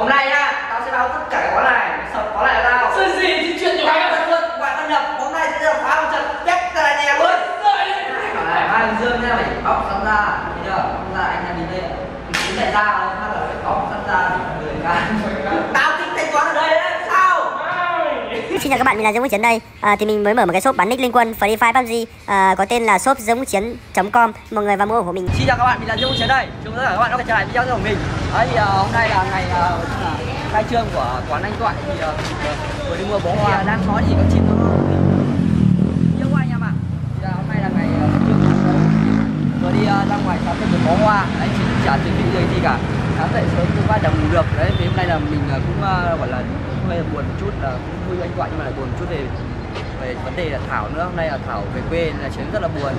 hôm nay nhá tao sẽ báo tất cả cái quán này sập quán này là tao. Chuyện gì thì chuyện mày đã luôn ngoại văn nhập hôm nay sẽ là phá một trận test ra nhà luôn. Này hai thằng dương nha mày bóc sẵn ra. Thấy chưa? Sẵn ra anh em đi đây mình chính này ra thôi phát là phải bóc sẵn ra người ca tao tính thanh toán ở đây đấy sao? Xin chào các bạn, mình là Dương Vũ Chiến đây. À, thì mình mới mở một cái shop bán nick liên quân Free Fire PUBG à, có tên là shop dương vũ chiến.com. Mọi người vào mua ủng hộ mình. Xin chào các bạn, mình là Dương Vũ Chiến đây. Chúng tất cả các bạn đã quay trở lại video của mình. Đấy thì uh, hôm nay là ngày uh, khai trương của quán anh Toại thì uh, vừa đi mua bó hoa thì, uh, đang nói thì có chim nó yêu quá anh em ạ. Thì uh, hôm nay là ngày uh, khai trương của vừa đi uh, ra ngoài sắm được bó hoa. Đấy chỉ chả chuẩn bị gì gì cả. Sáng dậy sớm cũng chẳng ngủ được. Đấy thì hôm nay là mình uh, cũng uh, gọi là hơi buồn một chút là cũng vui anh Toại nhưng mà lại buồn một chút về về vấn đề là Thảo nữa. Hôm nay là Thảo về quê nên là chiến rất là buồn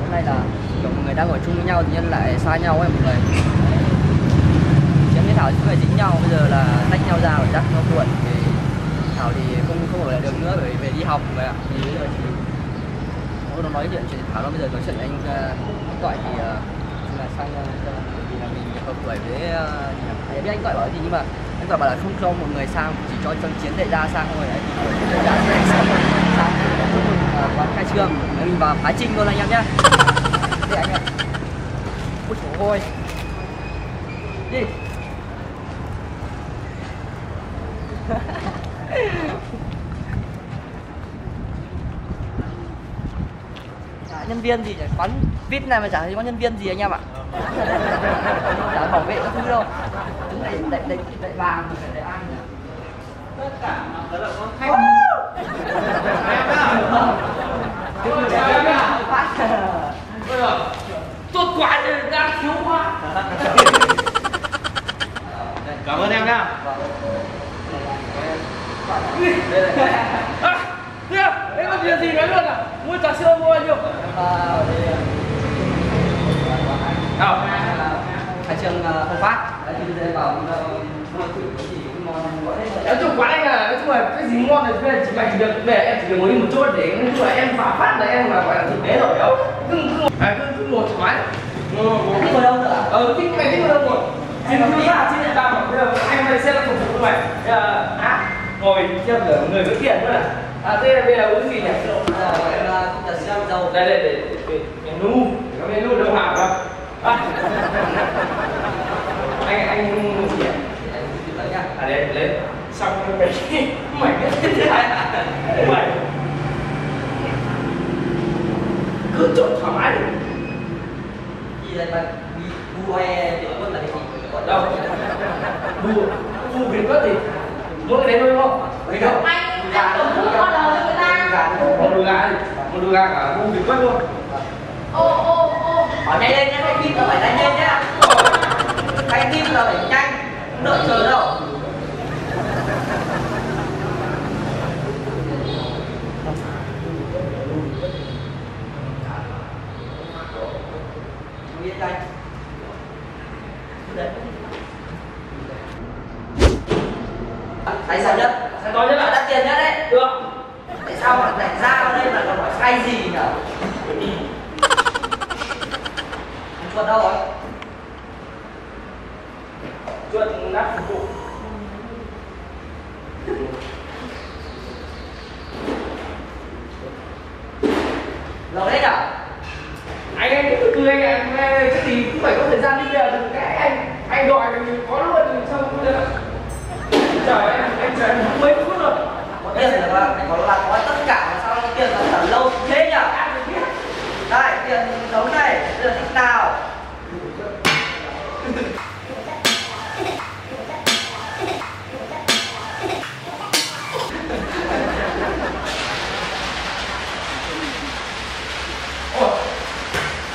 hôm nay là kiểu mọi người đang ở chung với nhau thì nhân lại xa nhau ấy mọi người với thảo cũng phải dính nhau bây giờ là tách nhau ra rồi chắc nó buồn thì thảo thì không không ở lại được nữa bởi vì về đi học rồi ạ thì bây giờ thì nó nói chuyện chuyện thảo nó bây giờ nói chuyện anh uh, gọi thì uh, là sang uh, vì là mình hợp tuổi với uh, biết anh gọi bảo gì nhưng mà anh gọi bảo là không cho một người sang chỉ cho trong chiến đại gia sang thôi đấy thì đệ sang sang mừng quán khai trương mình vào phá trinh luôn anh em nhé để anh ạ ôi trời ơi đi nhân viên gì quán vip này mà chả thấy có nhân viên gì anh em ạ. Chả bảo vệ các thứ đâu. Chúng đẩy đẩy đẩy đẩy vàng đẩy ăn nhỉ tất cả mọi người có khách tốt quá đang thiếu quá. Cảm ơn em nhá. À, thế à? Em có chuyện gì nói luôn à? Mua trà sữa mua bao nhiêu? Đâu? Khai trương không phát. Đấy thì bây giờ bảo mua thử cái gì cũng ngon gọi hết Nói chung quán anh là nói chung là cái gì ngon thì bây giờ chỉ chỉ việc để em chỉ việc ngồi đi một chỗ để nói chung là em phá phát là em là gọi là thực tế rồi đâu cứ cứ à, cứ ngồi thoải ngồi Thích ngồi đâu nữa? ờ thích mày thích ngồi đâu ngồi xin cứ ra xin người ta mà bây giờ anh mày sẽ là phục vụ cho mày bây giờ á ngồi được người có tiền nữa này à thế bây giờ uống gì nhỉ? Giờ em không trà sữa dầu. đây đây để menu có menu đâu hảo không à. anh anh mua gì nhỉ à đấy lấy xong rồi mày mày biết này mày. Cứ chọn thoải mái đi Gì đây bạn? Bu e thì quân là gì? Đâu? bu bu việt có gì mỗi cái đấy thôi không? Anh anh tưởng cứ con lời người ta một đùi gà đi một đùi gà cả bu việt quất luôn ô ô ô Hỏi nhanh lên nhé, cái kim là phải nhanh lên nhá. Cái kim là phải nhanh, không đợi chờ đâu. Tay sao nhất? Sai to nhất ạ. Đắt tiền nhất đấy. được sao mà lại ra ở đây mà còn hỏi sai gì nhỉ? Anh chuột đâu rồi? chuột nắp phục vụ Lâu đấy nhỉ? anh anh cứ từ từ anh Nghe cái gì cũng phải có thời gian đi giờ đừng cái anh anh gọi thì có luôn sao bây giờ trời anh anh chờ em mấy phút rồi Có tiền là mà phải có là có tất cả mà sao tiền là trả lâu thế nhỉ? Đây, tiền giống này, bây giờ thích nào? Ôi,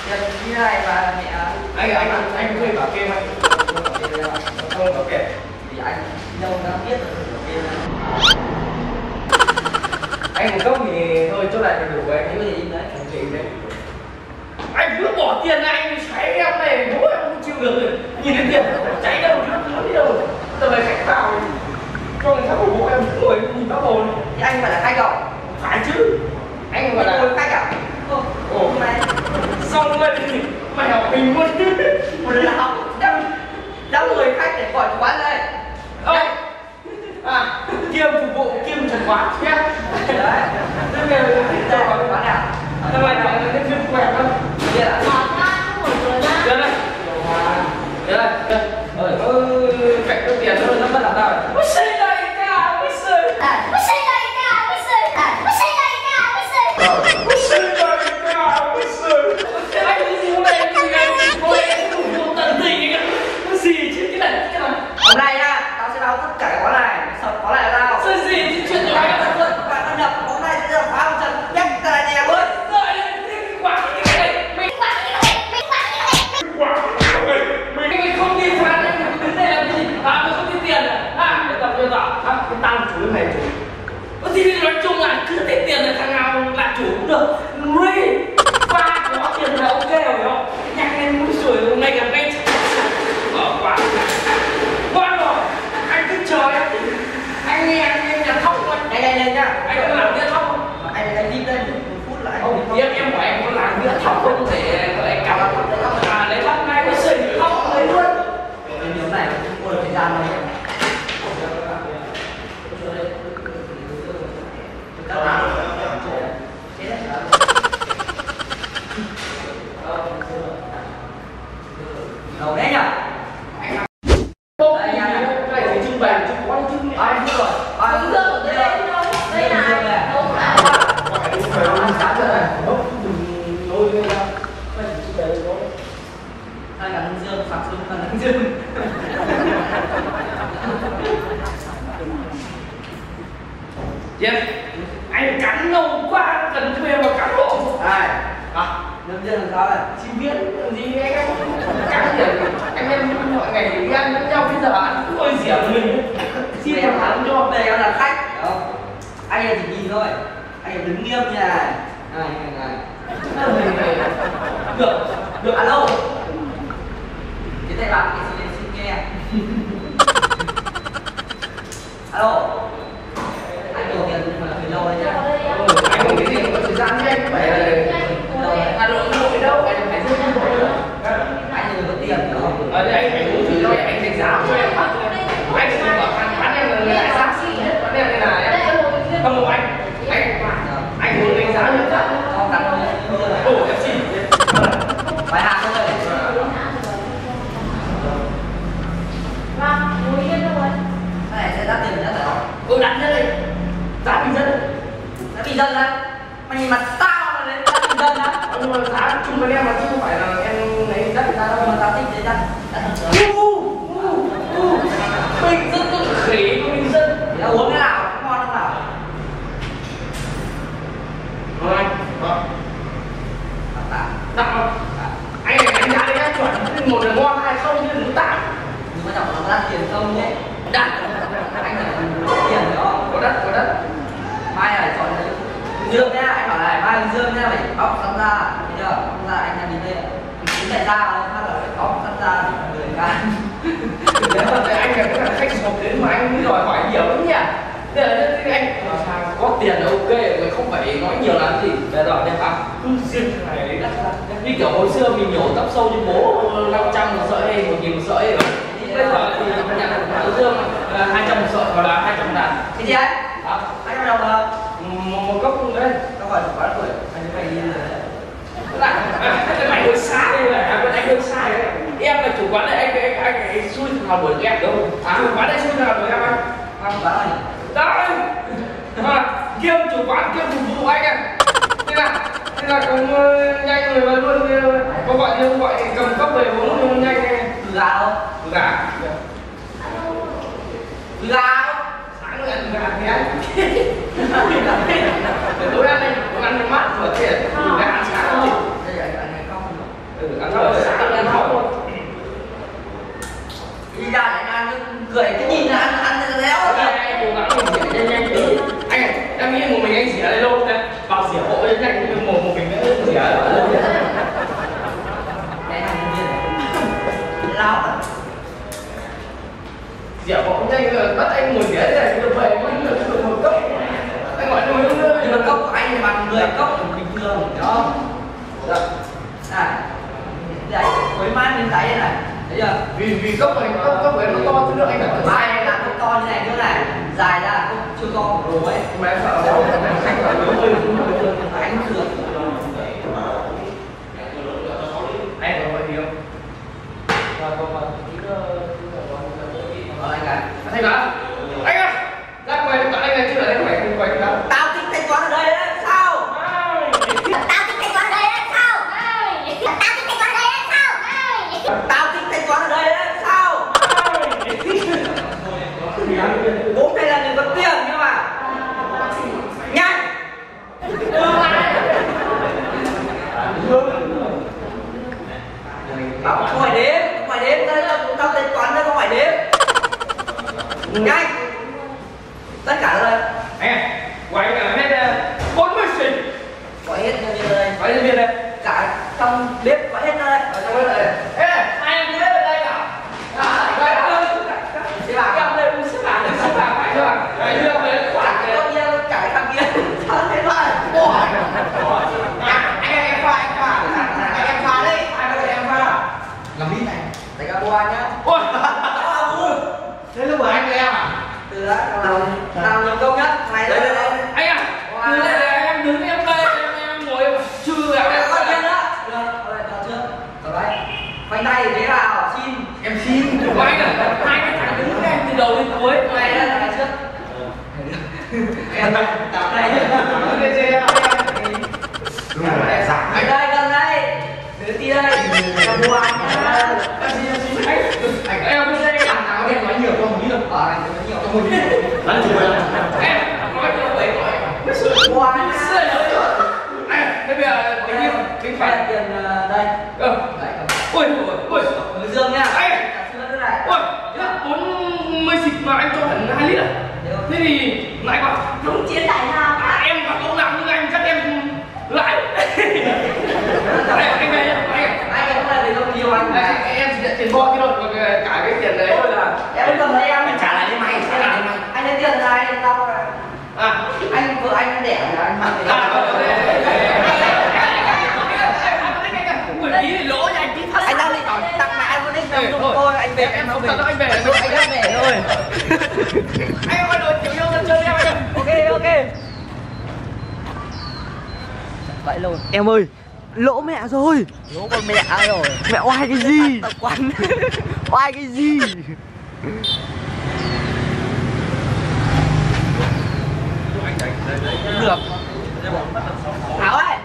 Tiền như này mà mẹ anh anh anh thuê bảo kê anh không bảo kê. Thì anh đâu đã biết kê anh một cốc thì thôi chỗ này thì đủ anh cái gì đấy anh chị đấy. Anh cứ bỏ tiền này anh cháy em này bố em không chịu được rồi. Nhìn thấy tiền cháy đâu chứ nó đi đâu. Giờ này khách vào. Cho người ta ủng hộ em ngồi nhìn bác hồ. Thì anh phải là khách không? phải chứ. Anh gọi là khách à? Ồ, hôm nay xong rồi mày học mình muốn một học. Đâm đâm người khách để gọi quán đây. Ờ. Ơi à. Kiêm phục vụ kiêm trần quán. Nhé. Đấy. Thế về chúng ta gọi quán nào? Thế mày này nó nhân viên quẹt không vậy là 跳空的 anh em chỉ nhìn thôi. Anh em đứng nghiêm như này này này. Này được được alo. Cái tay bạn cái xin xin nghe. Alo. Anh nhiều tiền mà từ lâu đấy nhá anh không cái gì có thời gian nhanh. Phải Hà Nội Hà Nội đâu anh phải giữ Hà Nội đâu anh nhiều có tiền hiểu không ở đây anh phải uống thử thôi anh đánh giá cho em phát anh sẽ bảo anh bán em là người đại giá bán em đây là em không một anh anh anh muốn đánh giá cho em cho cắn hướng dương này ồ em xin bài hạ thôi Vâng, ngồi yên rồi. cái này sẽ đắt tiền nhất phải không ừ đặt nhất đây giá bình dân nó bị dân á. Mày nhìn mặt tao mà đến đắt bị dân á. Nhưng mà giá chung với em mà chứ không phải là em lấy đắt người ta đâu mà tao thích đấy sớm bình dân tôi khỉ bình dân. Thì tao uống cái nào? Cũng ngon không nào? Rồi anh. Tạ đặt không anh đánh giá đấy chuẩn. Một là ngon hai không chứ đừng tạm. Nhưng mà trọng là đắt tiền không nhé. Đặt anh phải có tiền đó có đất có đất mai này chọn hướng dương nhá anh bảo này mai hướng dương nhá phải bóc sẵn ra thấy chưa bóc ra anh em nhìn đây chính tại ra phát là phải bóc sẵn ra người can. Nếu mà cái anh này cũng là khách sộp đến mà anh đòi hỏi nhiều lắm nhỉ. Thế là anh có tiền là ok rồi không phải nói nhiều làm gì để rồi đem vào cứ riêng cái này đắt ra như kiểu hồi xưa mình nhổ tóc sâu cho bố 500 một sợi hay một nghìn một sợi rồi bây giờ thì nhận xưa là 200 một sợi hoặc là 200 ngàn. Cái gì ấy đó anh em đồng là một, một cốc đấy tao gọi quá tuổi anh như mày đi rồi đấy anh cái mày hơi sai đây là à, anh hơi sai đấy em là chủ quán này anh anh anh, anh xui nào buồn em đúng không à, chủ quán này xui nào buồn em anh không bán ơi đấy à, kiêm chủ quán kiêm phục vụ anh à thế là thế là cũng nhanh người mà luôn ờ, có gọi như gọi thì cầm cốc về uống luôn nhanh nhanh từ gà đâu gà từ gà sáng rồi ăn gà thì anh tối ăn anh cũng ăn mát mở tiền gà ăn sáng thôi đây là anh này không ừ, ăn rồi sáng ăn không luôn đi ra để ăn cười cái nhìn là ăn ăn cái léo anh cố gắng mình diễn nhanh nhanh anh này em nghĩ một mình anh xỉa đây lâu đấy vào xỉa hộ nhanh nhưng một một mình nữa xỉa ở lâu. Lao à xỉa hộ nhanh rồi bắt anh ngồi xỉa thế này được về mới được được một cốc. Anh gọi nó mới nhưng mà cốc của anh thì bằng 10 cốc bình thường Dạ. này đấy với mai miếng giấy này thấy chưa? Vì vì cốc này cốc của em nó to chứ nữa anh phải mai này là cốc to như này nữa này. Dài ra cốc chưa to của đồ ấy. Mà em sợ đó anh phải lớn hơi anh thường anh có gọi gì không Vâng, vâng, vâng. ờ anh cả Anh cả anh ơi ra ngoài bạn anh này chứ là anh phải không quay đâu tao thích thanh toán ở đây đấy sao Tao thích thanh toán ở đây đấy sao? Tao thích thanh toán ở đây đấy sao? tao thích thanh toán ở đây đấy sao bố mày là người có tiền cơ mà nhanh tao không phải đếm không phải đếm đây là tao thanh toán đây không phải đếm nhanh tất cả ra đây anh ơi quay cả hết bốn mươi xịt gọi hết nhân viên ra đây quay nhân viên đây cả trong bếp gọi hết ra đây ở trong cái này ê hai em nhớ ở đây cả à quay ơi Thế bà em đây cũng xếp hàng xếp hàng phải chưa phải chưa phải khoản cả kia cái kia cả cái thằng kia sao thế vậy anh anh em qua anh qua đây thế vào xin em xin. Của anh à? Hai cái thằng đứng em từ đầu đến cuối. Đây là trước? Em tạo này đây Đúng rồi, lại giả. Ở đây gần đây. Đứa tí đây. Cầm anh em xin anh anh em đây. Thằng nào em nói nhiều không? Nghĩ được Ở anh nói nhiều không? Nghĩ em nói nhiều vậy gọi mới sửa Mua anh sửa rồi này thế bây giờ tính tiền tính Phải phạt tiền ờ, đây ờ Đấy, cầm. ui ui ui Hướng dương nhá Anh! Cả sữa nữa này ui bốn mươi xịt mà anh cho hẳn hai lít à thế thì lại bảo đúng chiến đại nào à, em và ông làm như anh chắc em lại anh anh này anh Anh cũng là tiền không nhiều anh anh em chỉ nhận tiền bo cái đột cả cái tiền đấy thôi là Em cầm đây em Trả lại đi mày, trả lại đi mày. Anh lấy tiền này tao là à anh vợ anh đẻ là anh mang tiền Bởi ý thì lỗ nha anh tí thật anh đang định bảo tặng mẹ anh con đích đâu không tôi anh về em em không không về tặng anh về anh đang về thôi anh ơi đồ chịu yêu dân chơi em anh ok ok vậy luôn em ơi lỗ mẹ rồi. Lỗ con mẹ rồi. Mẹ oai cái gì? Tập quán oai cái gì? Được. Thảo ơi.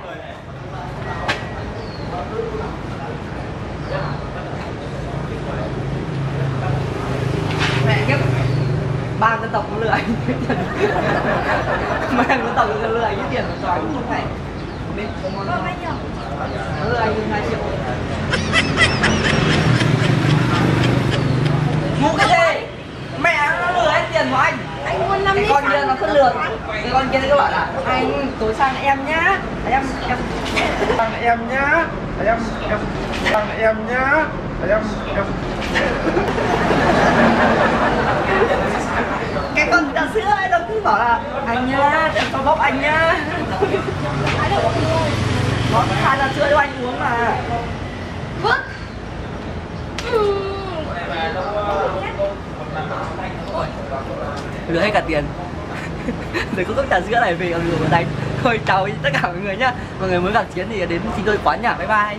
Mẹ kiếp ba dân tộc nó lừa anh. Cái tiền ba dân tộc nó lừa anh cái tiền của tòa cũng không phải biết anh hai triệu mua cái gì mẹ nó lừa hết tiền của anh anh muốn 5 cái lít con kia nó cứ lừa cái con kia nó cứ bảo là anh tối sang em nhá em em Sang em nhá em em Sang em nhá em em cái con trà sữa ấy nó cứ bảo là anh nhá em cho bóc anh nhá nó khai ra sữa cho anh uống mà. Vứt lừa hết cả tiền. Rồi có cốc trà sữa này về còn lừa đánh thôi chào tất cả mọi người nhá. Mọi người mới gặp chiến thì đến xin tôi quán nhá. Bye bye